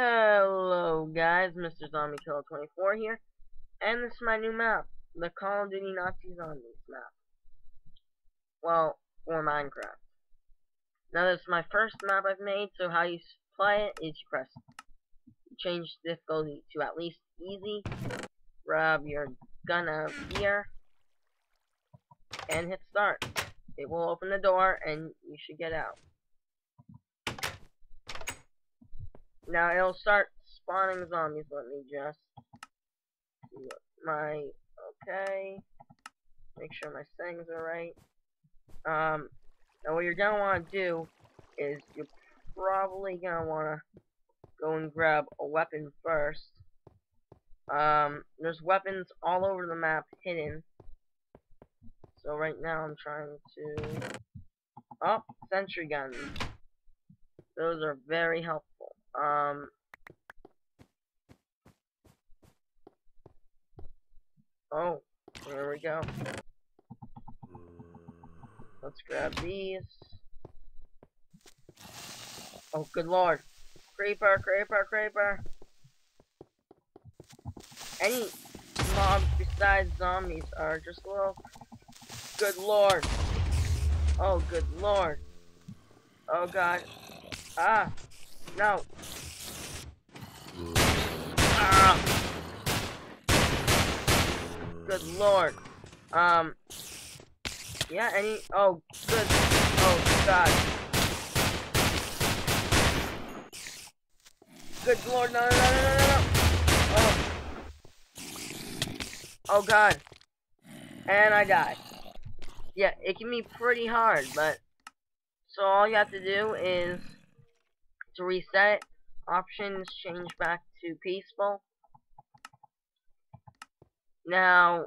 Hello guys, Mr. Zombie Killer 24 here, and this is my new map, the Call of Duty Nazi Zombies map. Well, for Minecraft. Now this is my first map I've made, so how you play it is you press change difficulty to at least easy, grab your gun out here, and hit start. It will open the door and you should get out. Now it'll start spawning zombies. Let me just my okay. Make sure my settings are right. Um, now what you're gonna want to do is you're probably gonna want to go and grab a weapon first. Um, there's weapons all over the map hidden. So right now I'm trying to... Oh, sentry guns. Those are very helpful. Um, oh, there we go. Let's grab these. Oh, good lord. Creeper, creeper, creeper. Any mobs besides zombies are just little... Good lord. Oh, good lord. Oh god. Ah. No. Good lord. Um. Yeah, any. Oh, good. Oh, God. Good lord, no, no, no, no, no, no. Oh. Oh, God. And I died. Yeah, it can be pretty hard, but. So all you have to do is to reset options change back to peaceful. Now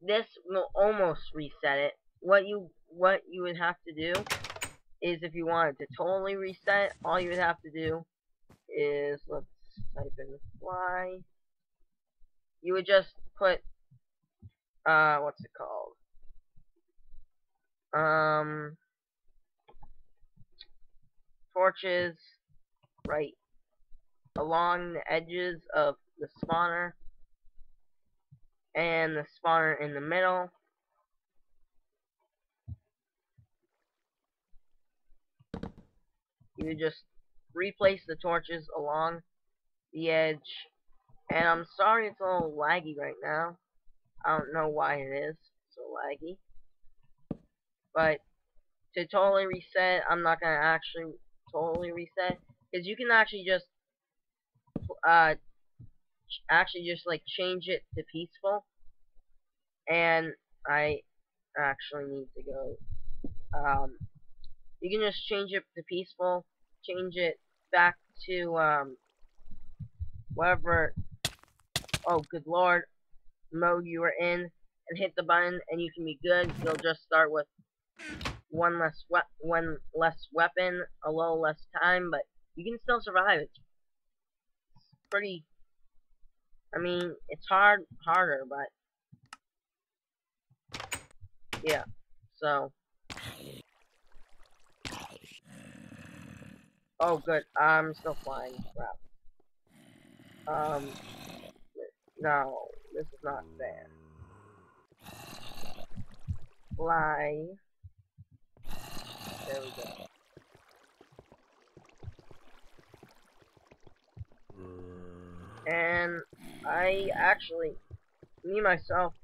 this will almost reset it. What you what you would have to do is if you wanted to totally reset all you would have to do is let's type in fly. You would just put uh what's it called? Um torches right along the edges of the spawner and the spawner in the middle. You just replace the torches along the edge. And I'm sorry it's a little laggy right now. I don't know why it is so laggy. But to totally reset, I'm not going to actually totally reset. Because you can actually just uh, actually just like change it to peaceful. And I actually need to go. Um, you can just change it to peaceful, change it back to um, whatever. Oh, good lord, mode you were in, and hit the button, and you can be good. You'll just start with one less one less weapon, a little less time, but you can still survive. It's pretty. I mean, it's hard, harder, but yeah. So. Oh, good. I'm still flying. Crap. Um. No, this is not fair. Fly. There we go. And I actually, me myself,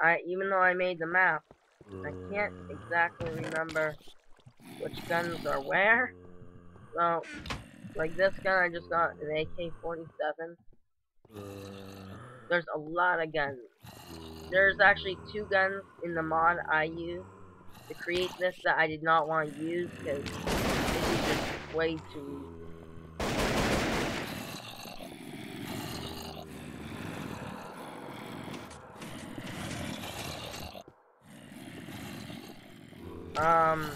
I even though I made the map, I can't exactly remember which guns are where. So, like this gun, I just got an AK-47. There's a lot of guns. There's actually two guns in the mod I used to create this that I did not want to use because this is just way too Um,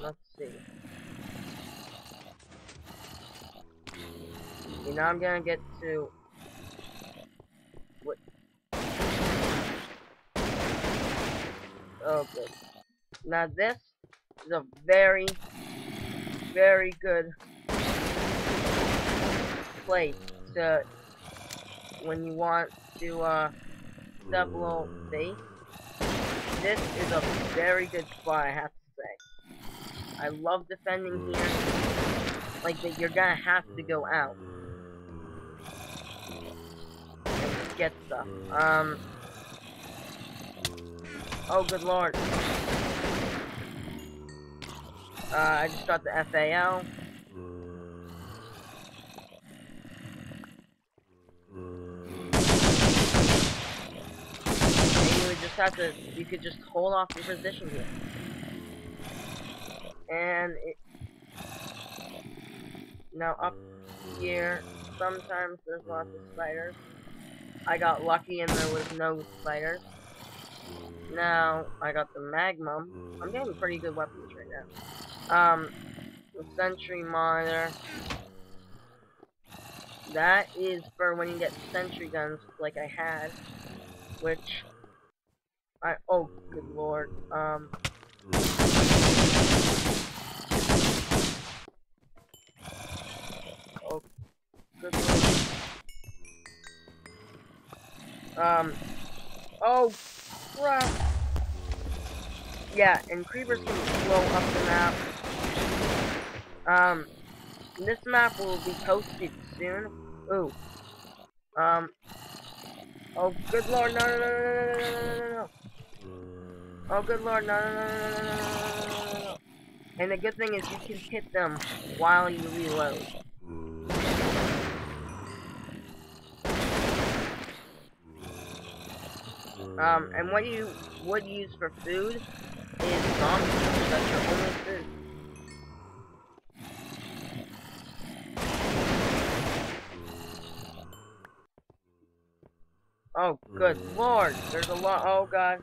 let's see. You know, I'm gonna get to what? Oh, good. Now this is a very, very good place to when you want to uh, a little base. This is a very good spot, I have to. I love defending here. Like that, you're gonna have to go out and get stuff. Um. Oh, good lord. Uh, I just got the FAL. just have to, you could just hold off your position here. And it, now up here, sometimes there's lots of spiders. I got lucky and there was no spiders. Now, I got the Magnum. I'm getting pretty good weapons right now. Um, the Sentry Monitor. That is for when you get sentry guns like I had, which I oh good lord. Um Oh. Um Oh crap. Yeah, and creepers can blow up the map. Um this map will be posted soon. Ooh. Um Oh good lord, no no no no no no no no no Oh, good lord, no, no, no, no, no, no, no, no. And the good thing is you can hit them while you reload. Um, and what you would use for food is zombies. That's your only food. Oh, good lord. There's a lot. Oh, God.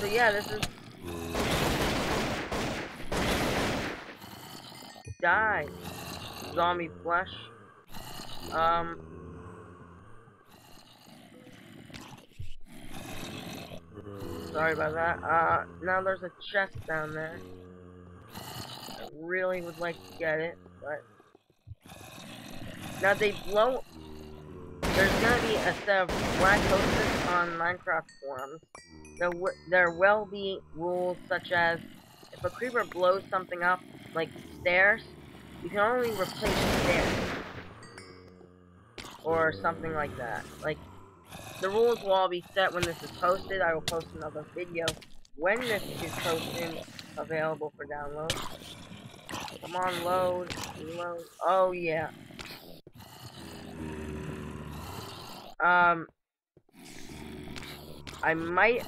So yeah, this is die zombie flesh. Um. Sorry about that. Uh, now there's a chest down there. I really would like to get it, but now they blow. There's gonna be a set of black posters on Minecraft forums there, there will be rules such as if a creeper blows something up, like stairs, you can only replace stairs. Or something like that. Like, the rules will all be set when this is posted. I will post another video when this is posted, available for download. Come on, load, load. Oh, yeah. Um, I might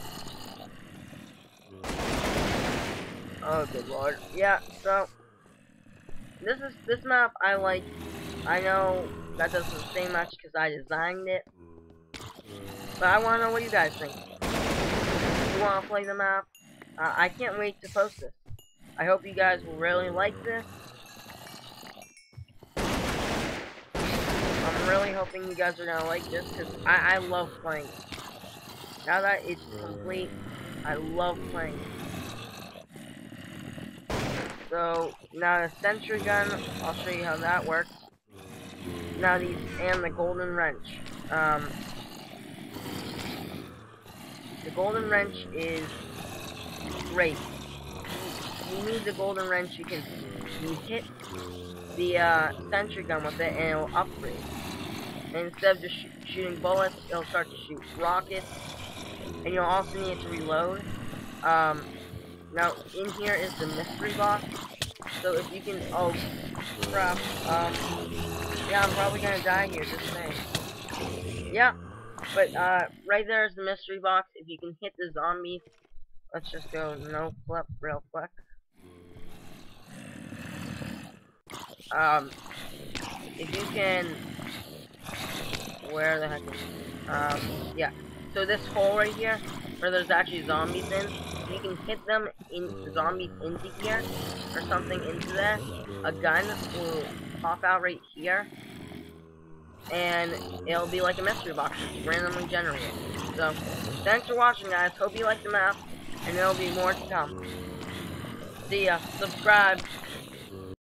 Oh, good lord. Yeah, so, this is, this map I like. I know that doesn't say much because I designed it. But I want to know what you guys think. you want to play the map? Uh, I can't wait to post this. I hope you guys will really like this. I'm really hoping you guys are to like this because I, I love playing Now that it's complete, I love playing so, now the sentry gun, I'll show you how that works. Now these, and the golden wrench. Um, the golden wrench is great. You need the golden wrench, you can you hit the uh, sentry gun with it and it will upgrade. And instead of just sh shooting bullets, it'll start to shoot rockets. And you'll also need to reload. Um, now, in here is the mystery box. So if you can, oh, crap, um, yeah, I'm probably gonna die here, just saying. Yeah, but, uh, right there is the mystery box. If you can hit the zombies, let's just go no flip real quick. Um, if you can, where the heck is, um, yeah. So this hole right here, where there's actually zombies in, you can hit them in zombies into here or something into there. A gun will pop out right here, and it'll be like a mystery box, randomly generated. So, thanks for watching, guys. Hope you like the map, and there'll be more to come. See ya. Subscribe.